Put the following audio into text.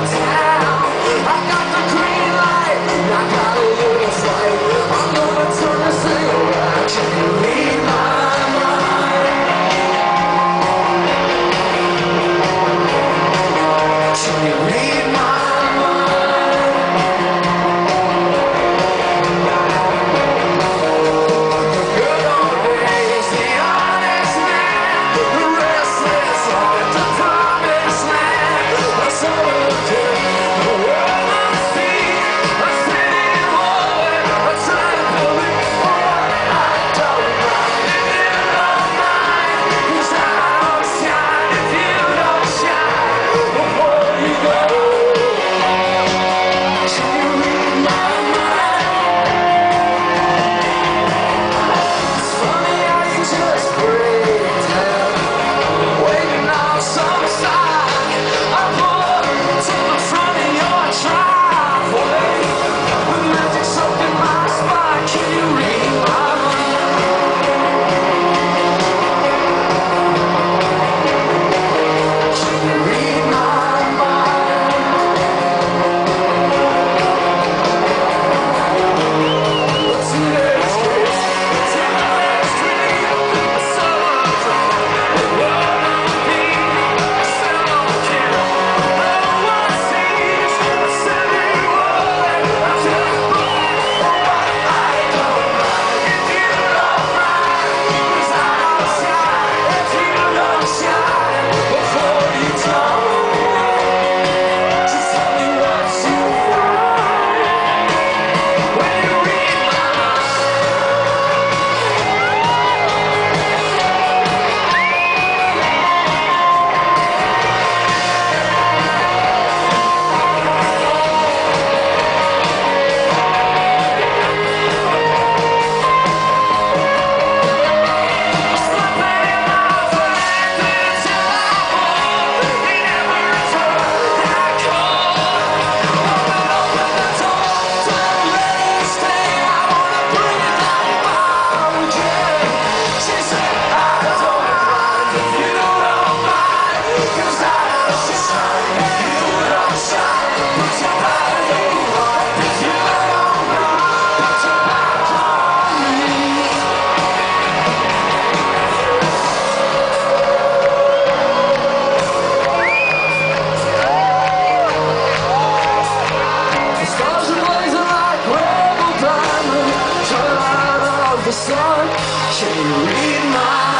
Jones. song. Can you read my